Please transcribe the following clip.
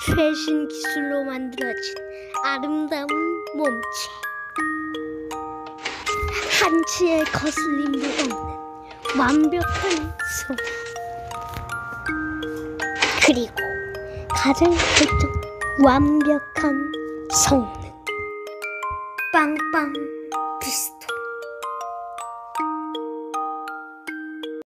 최신 기술로 만들어진 아름다운 몸체. 한치의 거슬림도 없는 완벽한 성. 그리고 가장 결정 완벽한 성능. 빵빵